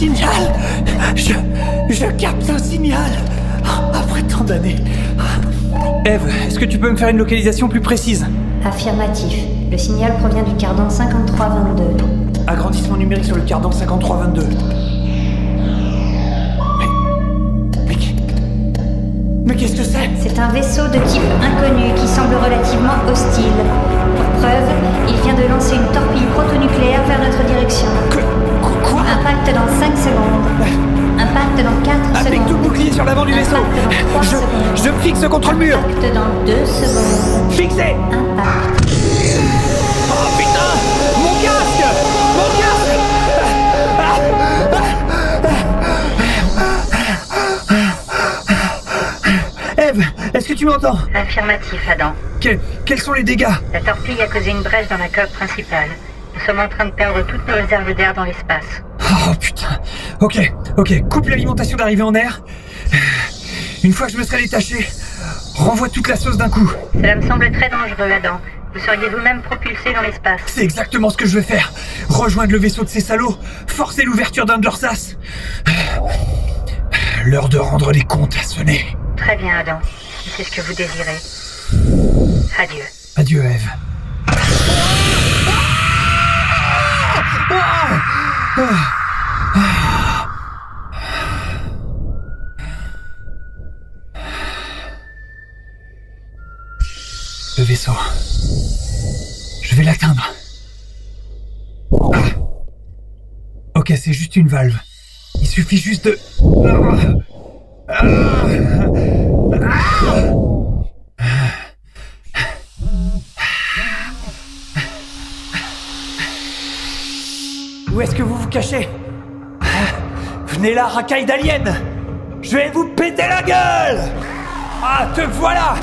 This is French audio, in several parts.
Je. Je capte un signal Après tant d'années. Eve, est-ce que tu peux me faire une localisation plus précise? Affirmatif. Le signal provient du cardan 5322. Agrandissement numérique sur le cardan 5322. Mais. Mais. Mais qu'est-ce que c'est? C'est un vaisseau de type inconnu qui semble relativement hostile. Sur l'avant du vaisseau Impact dans 3 Je. Je fixe contre le mur Impact dans 2 secondes. Fixé Impact. Oh putain Mon casque Mon casque Eve, est-ce que tu m'entends? Affirmatif, Adam. Que- Quels sont les dégâts? La torpille a causé une brèche dans la coque principale. Nous sommes en train de perdre toutes nos réserves d'air dans l'espace. Oh putain Ok, ok, coupe l'alimentation d'arrivée en air. Une fois que je me serai détaché, renvoie toute la sauce d'un coup. Cela me semble très dangereux, Adam. Vous seriez vous-même propulsé dans l'espace. C'est exactement ce que je veux faire. Rejoindre le vaisseau de ces salauds, forcer l'ouverture d'un de leurs sas. L'heure de rendre les comptes a sonné. Très bien, Adam. Si c'est ce que vous désirez. Adieu. Adieu, Eve. Le vaisseau. Je vais l'atteindre. Ah. Ok, c'est juste une valve. Il suffit juste de... Ah. Où est-ce que vous vous cachez Venez là, racaille d'alien Je vais vous péter la gueule Ah, te voilà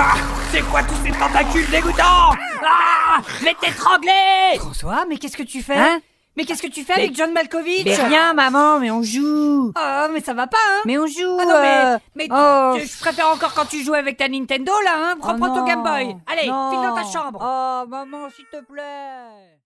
Ah, C'est quoi tous ces tentacules dégoûtants Ah Mais t'étrangler François, mais qu'est-ce que tu fais Hein Mais qu'est-ce que tu fais avec John Malkovich Mais rien, maman, mais on joue. Oh, mais ça va pas, hein Mais on joue. Ah non, mais, euh, mais oh. tu- je préfère encore quand tu joues avec ta Nintendo, là, hein Prends, Oh prends ton Game Boy Allez, non. file dans ta chambre Oh, maman, s'il te plaît.